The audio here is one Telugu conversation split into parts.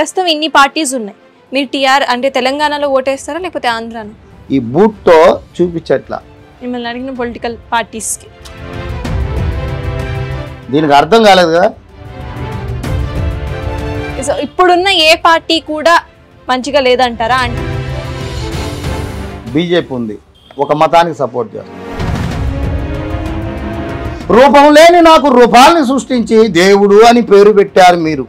ప్రస్తుతం ఇన్ని పార్టీస్ ఉన్నాయి. మీరు టీఆర్ అంటే తెలంగాణలో ఓటేస్తారా లేకపోతే ఆంధ్రాను ఈ బూట్తో చూపించట్లా. మిమ్మల్ని అడిగిన పొలిటికల్ పార్టీస్కి దీనికి అర్థం కాలేదు కదా? సో ఇప్పుడున్న ఏ పార్టీ కూడా మంచిగా లేదంటారా? అంటే బీజేపీ ఉంది. ఒక మతానికి సపోర్ట్ చేస్తుంది రూపం లేని నాకు రూపాల్ని సృష్టించి దేవుడు అని పేరు పెట్టారు మీరు.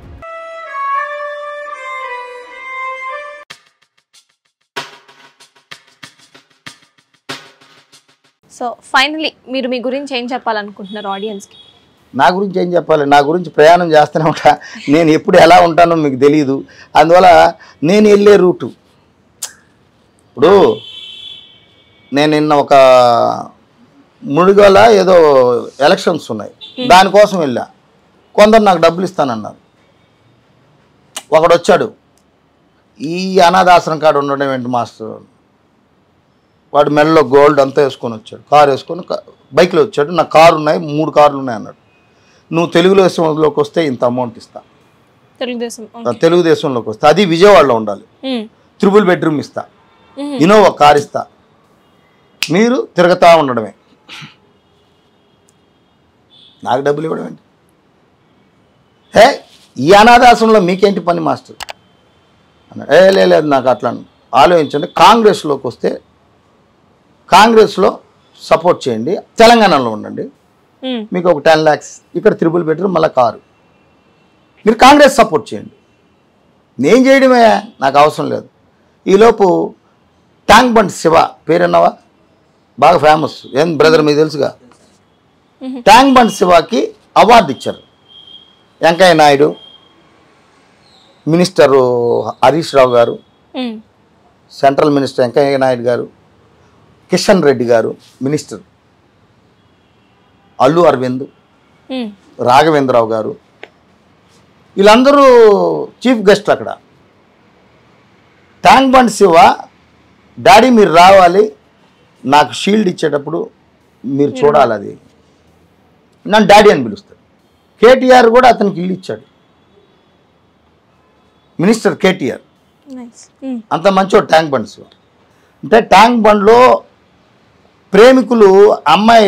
సో ఫైనలీ మీరు మీ గురించి ఏం చెప్పాలనుకుంటున్నారు ఆడియన్స్కి? నా గురించి ఏం చెప్పాలి? నా గురించి ప్రయాణం చేస్తూనే ఉంటా. నేను ఎప్పుడు ఎలా ఉంటానో మీకు తెలియదు అందువల్ల నేను వెళ్ళే రూటు. ఇప్పుడు నేను నిన్న ఒక ముడిగల ఏదో ఎలక్షన్స్ ఉన్నాయి. దానికోసం వెళ్ళా. కొందరు నాకు డబ్బులు ఇస్తానన్నారు. ఒకడు వచ్చాడు. ఈ అనాథాశ్రమం కాడ ఉండడం ఏంటి మాస్టర్? వాడు మెడలో గోల్డ్ అంతా వేసుకొని వచ్చాడు. కారు వేసుకొని బైక్లో వచ్చాడు. నా కారు ఉన్నాయి మూడు కార్లు ఉన్నాయి అన్నాడు. నువ్వు తెలుగుదేశంలోకి వస్తే ఇంత అమౌంట్ ఇస్తా. తెలుగుదేశం తెలుగుదేశంలోకి వస్తే. అది విజయవాడలో ఉండాలి. త్రిబుల్ బెడ్రూమ్ ఇస్తా. ఇనోవా కార్ ఇస్తా. మీరు తిరగతా ఉండడమే. నాకు డబ్బులు ఇవ్వడం ఏంటి? హే ఈ అనాథాశ్రమంలో మీకేంటి పని మాస్టర్? అన్నాడు. ఏ లే- లేదు నాకు అట్లా. ఆలోచించండి. కాంగ్రెస్లోకి వస్తే కాంగ్రెస్లో సపోర్ట్ చేయండి. తెలంగాణలో ఉండండి. మీకు ఒక టెన్ ల్యాక్స్ ఇక్కడ త్రిబుల్ బెడ్రూమ్ మళ్ళీ కారు. మీరు కాంగ్రెస్ సపోర్ట్ చేయండి. నేను చేయడమే నాకు అవసరం లేదు. ఈలోపు ట్యాంక్ బండ్ శివ పేరున్నావా? బాగా ఫేమస్ ఏం బ్రదర్ మీకు తెలుసుగా? ట్యాంక్ బండ్ శివకి అవార్డు ఇచ్చారు. వెంకయ్య నాయుడు మినిస్టరు హరీష్ రావు గారు సెంట్రల్ మినిస్టర్ వెంకయ్య నాయుడు గారు కిషన్ రెడ్డి గారు మినిస్టర్. అల్లు అరవింద్ రాఘవేంద్రరావు గారు. వీళ్ళందరూ చీఫ్ గెస్ట్ అక్కడ. ట్యాంక్ బండ్ శివ డాడీ మీరు రావాలి. నాకు షీల్డ్ ఇచ్చేటప్పుడు మీరు చూడాలి అది. నన్ను డాడీ అని పిలుస్తాడు కేటీఆర్ కూడా అతనికి ఇల్లు ఇచ్చాడు. Minister KTR. అంత మంచోడు ట్యాంక్ బండ్ శివ. అంటే ట్యాంక్ బండ్లో ప్రేమికులు అమ్మాయి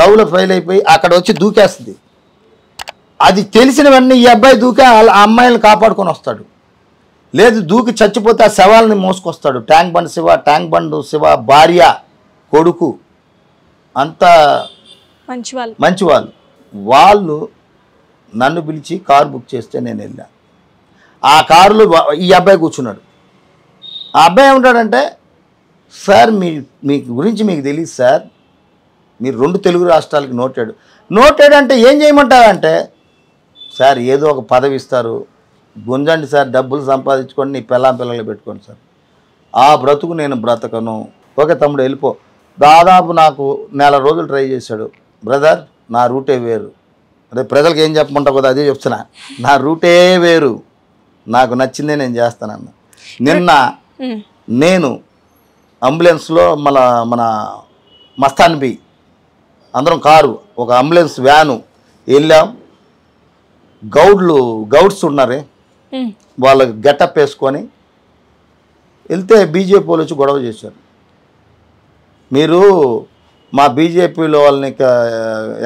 లవ్లో ఫెయిల్ అయిపోయి అక్కడ వచ్చి దూకేస్తుంది. అది తెలిసిన వెంటనే ఈ అబ్బాయి దూకే ఆ అమ్మాయిని కాపాడుకొని వస్తాడు. లేదు దూకి చచ్చిపోతే ఆ శవాలని మోసుకొస్తాడు. Tank bund Shiva tank bund Shiva భార్య కొడుకు అంత మంచి వాళ్ళు మంచి వాళ్ళు నన్ను పిలిచి కారు బుక్ చేస్తే నేను వెళ్ళా. ఆ కారులో ఈ అబ్బాయి కూర్చున్నాడు. ఆ అబ్బాయి ఏమంటాడంటే సార్ మీ మీ గురించి మీకు తెలియదు సార్. మీరు రెండు తెలుగు రాష్ట్రాలకి నోటెడ్. నోటెడ్ అంటే ఏం చేయమంటారంటే సార్ ఏదో ఒక పదవి ఇస్తారు. గుంజండి సార్ డబ్బులు సంపాదించుకొని నీ పిల్లం పిల్లలు పెట్టుకోండి సార్. ఆ బ్రతుకు నేను బ్రతకను. ఓకే తమ్ముడు వెళ్ళిపో. దాదాపు నాకు నెల రోజులు ట్రై చేశాడు. బ్రదర్ నా రూటే వేరు. అదే ప్రజలకు ఏం చెప్పమంటావు కదా అదే చెప్తున్నా. నా రూటే వేరు. నాకు నచ్చిందే నేను చేస్తానన్న. నిన్న. నేను అంబులెన్స్లో మన మన మస్తాన్ బి. అందరం కారు ఒక అంబులెన్స్ వ్యాను వెళ్ళాం. గౌడ్లు గౌడ్స్ ఉన్నారే మ్మ్. వాళ్ళకి గెటప్ వేసుకొని వెళ్తే బీజేపీ వాళ్ళు వచ్చి గొడవ చేశారు. మీరు మా బీజేపీలో వాళ్ళని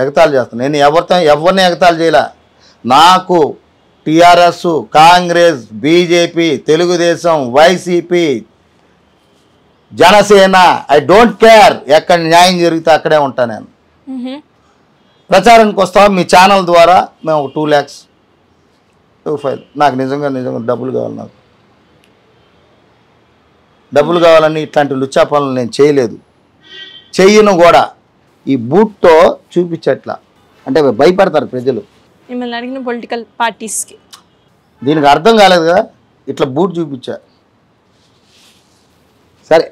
ఎగతాళి చేస్తాను నేను ఎవరితో ఎవరిని ఎగతాళి చేయలే. నాకు TRS Congress BJP Telugu Desam YCP Janasena I don't care ఎక్కడ న్యాయం జరిగితే అక్కడే ఉంటాను నేను. ప్రచారానికి వస్తాం మీ ఛానల్ ద్వారా మేము ఒక టూ ల్యాక్స్ టూ ఫైవ్ నాకు నిజంగా నిజంగా డబ్బులు కావాలి నాకు. డబ్బులు కావాలని ఇట్లాంటి లుచ్చా పనులు నేను చేయలేదు. చెయ్యను కూడా. ఈ బూట్తో చూపించట్లా. అంటే భయపడతారు ప్రజలు. మిమ్మల్ని అడిగిన పొలిటికల్ పార్టీస్కి. దీనికి అర్థం కాలేదు కదా ఇట్లా బూట్ చూపించా. సరే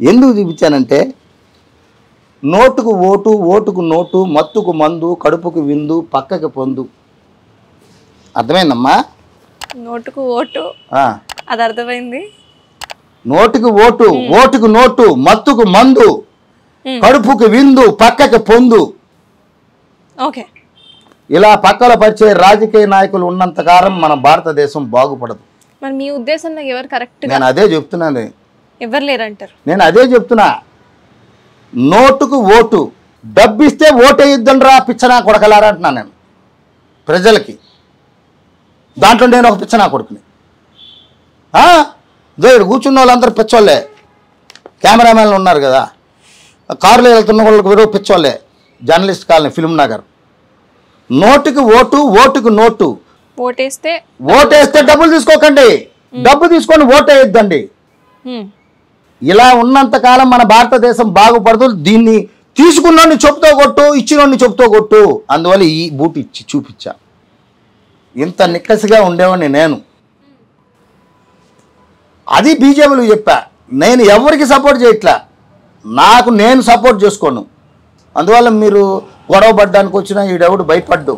ఎందుకు చూపించానంటే నోటుకు ఓటు ఓటుకు నోటు మత్తుకు మందు కడుపుకు విందు పక్కకి పొందు. అర్థమైందమ్మా? నోటుకు ఓటు. అది అర్థమైంది. నోటుకు ఓటు ఓటుకు నోటు మత్తుకు మందు. కడుపుకు విందు పక్కకి పొందు. ఓకే. ఇలా పక్కల పరిచే రాజకీయ నాయకులు ఉన్నంతకాలం మన భారతదేశం బాగుపడదు. మరి మీ ఉద్దేశంలో ఎవరు కరెక్ట్ నేను అదే చెప్తున్నాను. ఎవరు లేరంటారు? నేను అదే చెప్తున్నా. నోటుకు ఓటు డబ్బిస్తే ఓటు వేయొద్దని రా పిచ్చనా కొడకలారా అంటున్నాను నేను. ప్రజలకి. దాంట్లో నేను ఒక పిచ్చనా కొడుకుని. ఇక్కడ కూర్చున్న వాళ్ళందరూ పిచ్చోళ్ళే. కెమెరామెన్లు ఉన్నారు కదా. కారులో వెళ్తున్న వాళ్ళకి వేరే పిచ్చోళ్ళే. Journalist colony film Nagar. నోటుకి vote ఓటుకు నోటు. ఓటేస్తే ఓటేస్తే డబ్బులు తీసుకోకండి. డబ్బు తీసుకొని ఓటు వేయొద్దండి హ్మ్. ఇలా ఉన్నంత కాలం మన భారతదేశం బాగుపడదు దీన్ని తీసుకున్నోడిని చెప్తూ కొట్టు ఇచ్చినోడిని చెప్తూ కొట్టు. అందువల్ల ఈ బూట్ ఇచ్చి చూపించా. ఇంత నిక్కసిగా ఉండేవాడిని నేను. అది బీజేపీలు చెప్పా. నేను ఎవరికి సపోర్ట్ చేయట్లా? నాకు నేను సపోర్ట్ చేసుకోను. అందువల్ల మీరు గొడవ పడ్డానికి వచ్చినా ఈడెవడు భయపడ్డు.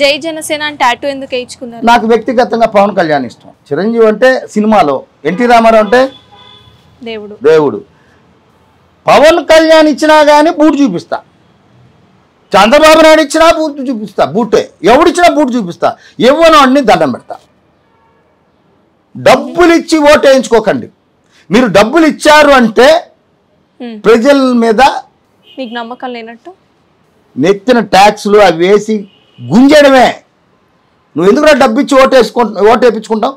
జై జనసేన టాటూ ఎందుకు వేయించుకున్నారు? నాకు వ్యక్తిగతంగా పవన్ కళ్యాణ్ ఇష్టం. చిరంజీవి అంటే సినిమాలో ఎన్టీ రామారావు అంటే దేవుడు. దేవుడు. పవన్ కళ్యాణ్ ఇచ్చినా కానీ బూట్ చూపిస్తా. చంద్రబాబు నాయుడు ఇచ్చినా బూట్ చూపిస్తా బూటే. ఎవడిచ్చినా బూట్ చూపిస్తా. ఇవ్వను అన్ని దండం పెడతా. డబ్బులు ఇచ్చి ఓటు వేయించుకోకండి మీరు డబ్బులు ఇచ్చారు అంటే. ప్రజల మీద మీకు నమ్మకం లేనట్టు? నెత్తిన ట్యాక్స్లు అవి వేసి గుంజడమే. నువ్వు ఎందుకురా డబ్బు ఇచ్చి ఓటు వేసుకుంటా ఓటు వేయించుకుంటావు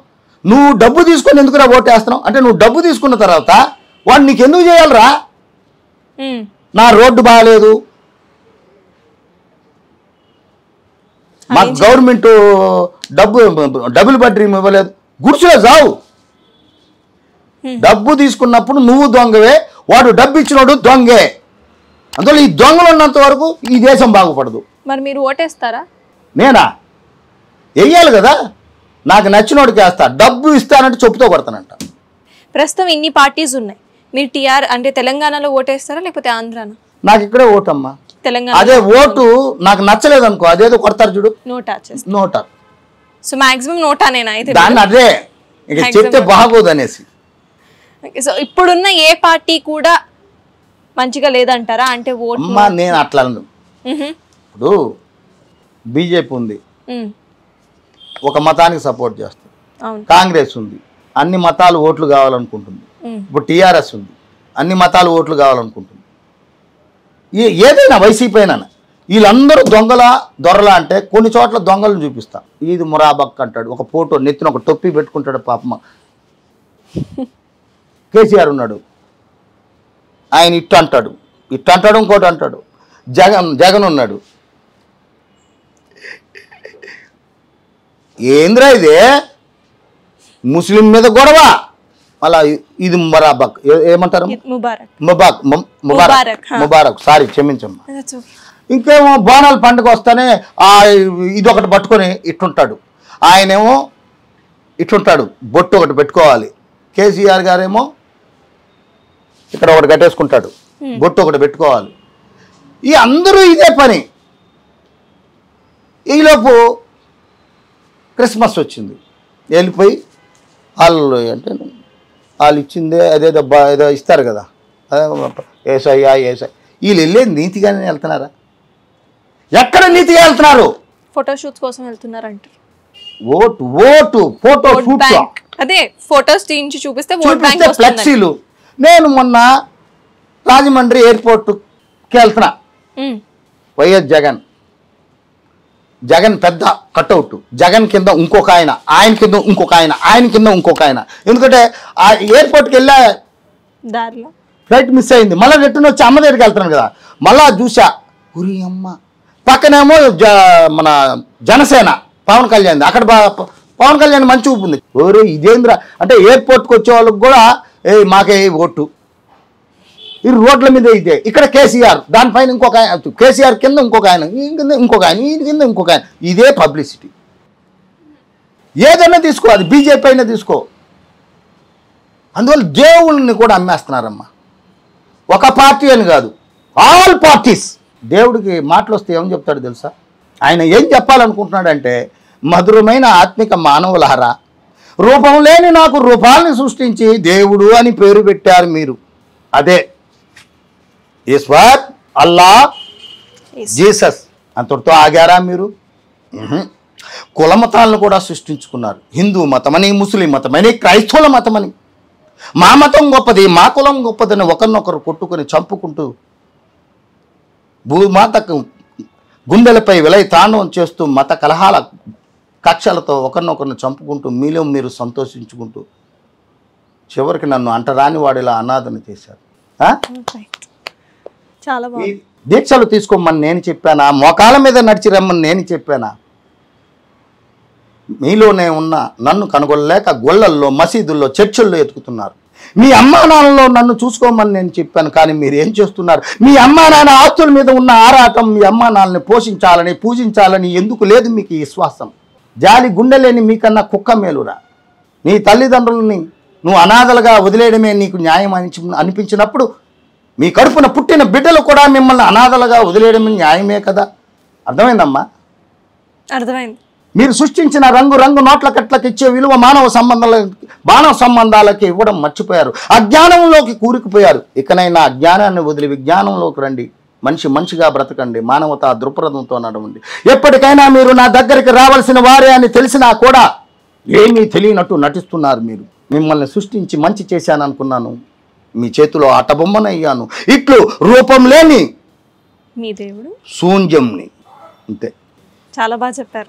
నువ్వు డబ్బు తీసుకొని ఎందుకురా ఓటు వేస్తున్నావు? అంటే నువ్వు డబ్బు తీసుకున్న తర్వాత వాడు నీకు ఎందుకు చేయాలరా. నా రోడ్డు బాగాలేదు. మాకు గవర్నమెంట్ డబ్బు డబుల్ బెడ్రూమ్ ఇవ్వలేదు. గుడిసెలో జావు. డబ్బు తీసుకున్నప్పుడు నువ్వు దొంగవే వాడు డబ్బు ఇచ్చినోడు దొంగే. అందువల్ల ఈ దొంగలు ఉన్నంత వరకు ఈ దేశం బాగుపడదు. మరి మీరు ఓటేస్తారా? నేనా? వెయ్యాలి కదా? నాకు నచ్చినోడికి వేస్తా డబ్బు ఇస్తానంటే చెప్పుతో కొడతానంట. ప్రస్తుతం ఇన్ని పార్టీస్ ఉన్నాయి. మీరు టీఆర్ అంటే తెలంగాణలో ఓటేస్తారా లేకపోతే ఆంధ్రానా? నాకు ఇక్కడే ఓటమ్మా. తెలంగాణ అదే ఓటు. నాకు నచ్చలేదు అనుకో అదేదో కొడతారు చూడు. నోటా నోట. సో మాక్సిమం నోటానేనా అయితే దాన్ని అదే ఇక చెప్తే బాగోదు అనేసి సో ఇప్పుడున్న ఏ పార్టీ కూడా మంచిగా లేదంటారా? అంటే ఓట్ అమ్మా నేను అట్లా. ఇప్పుడు బీజేపీ ఉంది. ఒక మతానికి సపోర్ట్ చేస్తుంది. కాంగ్రెస్ ఉంది. అన్ని మతాలు ఓట్లు కావాలనుకుంటుంది. ఇప్పుడు టీఆర్ఎస్ ఉంది. అన్ని మతాలు ఓట్లు కావాలనుకుంటుంది. ఏదైనా వైసీపీ అయినా. వీళ్ళందరూ దొంగల దొరల అంటే కొన్ని చోట్ల దొంగలను చూపిస్తా. ఇది మురాబక్ అంటాడు. ఒక ఫోటో నెత్తిన ఒక టొప్పి పెట్టుకుంటాడు పాపమ్మ కేసీఆర్ ఉన్నాడు. ఆయన ఇట్టు అంటాడు. ఇట్టు అంటాడు ఇంకోటి అంటాడు. జగన్ జగన్ ఉన్నాడు. ఏంద్రా ఇదే? ముస్లిం మీద గొడవ. అలా ఇది మురాబక్ ఏ- ఏమంటారు? ముబారక్. ముబారక్, ముబారక్. ముబారక్ సారీ క్షమించమ్మా. ఇంకేమో బోనాల పండుగ వస్తానే ఆ ఇది ఒకటి పట్టుకొని ఇట్టుంటాడు ఆయనేమో ఇట్లుంటాడు. బొట్టు ఒకటి పెట్టుకోవాలి. కేసీఆర్ గారేమో ఇక్కడ ఒకటి కట్టేసుకుంటాడు. బొట్టు ఒకటి పెట్టుకోవాలి. ఈ అందరూ ఇదే పని. ఈలోపు క్రిస్మస్ వచ్చింది. వెళ్ళిపోయి వాళ్ళు అంటే వాళ్ళు ఇచ్చిందే అదేదో బా ఏదో ఇస్తారు కదా. ఏసయ్యా ఏసై వీళ్ళు వెళ్ళేది నీతిగానే వెళ్తున్నారా? ఎక్కడ నీతిగా వెళ్తున్నారు? ఫోటో షూట్స్ కోసం వెళ్తున్నారంటారు ఓటు ఓటు ఫోటో షూట్ అదే ఫోటోస్ తీయించి చూపిస్తే చూపిస్తే ఫ్లెక్సీలు. నేను మొన్న రాజమండ్రి ఎయిర్పోర్ట్కి వెళ్తున్నా. వైఎస్ జగన్. జగన్ పెద్ద కట్అవుట్. జగన్ కింద ఇంకొక ఆయన ఆయన కింద ఇంకొక ఆయన ఆయన కింద ఇంకొక ఆయన. ఎందుకంటే ఆ ఎయిర్పోర్ట్కి వెళ్ళా దారిలో. ఫ్లైట్ మిస్ అయింది. మళ్ళీ రిటర్న్ వచ్చి అమ్మ దగ్గరికి వెళ్తున్నాను కదా. మళ్ళా చూసా ఉరి అమ్మ పక్కనేమో మన జనసేన పవన్ కళ్యాణ్ అక్కడ పవన్ కళ్యాణ్ మంచి ఊపు ఉంది. ఓరే ఇదేంద్రా? అంటే ఎయిర్పోర్ట్కి వచ్చే వాళ్ళకి కూడా ఏ మాకే ఓటు. ఈ రోడ్ల మీద అయితే ఇక్కడ కేసీఆర్ దానిపైన ఇంకొక ఆయన కేసీఆర్ కింద ఇంకొక ఆయన ఈయన కింద ఇంకొక ఆయన ఈ కింద ఇంకొక ఆయన. ఇదే పబ్లిసిటీ. ఏదైనా తీసుకో అది బీజేపీ అయినా తీసుకో. అందువల్ల దేవుళ్ళని కూడా అమ్మేస్తున్నారమ్మా. ఒక పార్టీ అని కాదు ఆల్ పార్టీస్. దేవుడికి మాటలు వస్తే ఏమని చెప్తాడు తెలుసా? ఆయన ఏం చెప్పాలనుకుంటున్నాడంటే మధురమైన ఆత్మిక మానవులారా రూపం లేని నాకు రూపాలని సృష్టించి దేవుడు అని పేరు పెట్టారు మీరు. అదే ఈశ్వర్ అల్లా. జీసస్ అంతటితో ఆగారా మీరు. కుల మతాలను కూడా సృష్టించుకున్నారు. హిందూ మతమని ముస్లిం మతమని క్రైస్తవుల మతమని. మా మతం గొప్పది మా కులం గొప్పదని ఒకరినొకరు కొట్టుకొని చంపుకుంటూ భూమాతకు గుండెలపై విలయ తాండవం చేస్తూ మత కలహాల కక్షలతో ఒకరినొకరిని చంపుకుంటూ మీలో మీరు సంతోషించుకుంటూ చివరికి నన్ను అంటరాని వాడిలా అనాథన చేశారు. చాలా ఈ బాగుంది. దీక్షలు తీసుకోమని నేను చెప్పానా? మోకాల మీద నడిచి రమ్మని నేను చెప్పానా? మీలోనే ఉన్న నన్ను కనుగొనలేక గొళ్ళల్లో మసీదుల్లో చర్చిల్లో ఎతుకుతున్నారు మీ అమ్మా నాన్నలో నన్ను చూసుకోమని నేను చెప్పాను కానీ మీరు ఏం చేస్తున్నారు? మీ అమ్మా నాన్న ఆస్తుల మీద ఉన్న ఆరాటం మీ అమ్మా నాన్నని పోషించాలని పూజించాలని ఎందుకు లేదు మీకు విశ్వాసం? జాలి గుండెలేని మీకన్నా కుక్క మేలురా. నీ తల్లిదండ్రులని నువ్వు అనాథలుగా వదిలేయడమే నీకు న్యాయం అనిపించినప్పుడు మీ కడుపున పుట్టిన బిడ్డలు కూడా మిమ్మల్ని అనాథలుగా వదిలేయడమే న్యాయమే కదా? అర్థమైందమ్మా? అర్థమైంది. మీరు సృష్టించిన రంగు రంగు నోట్ల కట్లకు ఇచ్చే విలువ మానవ సంబంధాలకి మానవ సంబంధాలకి ఇవ్వడం మర్చిపోయారు. అజ్ఞానంలోకి కూరుకుపోయారు. ఇకనైనా అజ్ఞానాన్ని వదిలి విజ్ఞానంలోకి రండి. మనిషి మంచిగా బ్రతకండి. మానవతా దృక్పథంతో నడవండి. ఎప్పటికైనా మీరు నా దగ్గరికి రావాల్సిన వారే అని తెలిసినా కూడా ఏమీ తెలియనట్టు నటిస్తున్నారు మీరు. మిమ్మల్ని సృష్టించి మంచి చేశాను అనుకున్నాను మీ చేతిలో అటబొమ్మనయ్యాను ఇట్లు రూపం లేని మీ దేవుడు. శూన్యంని. అంతే. చాలా బాగా చెప్పారు.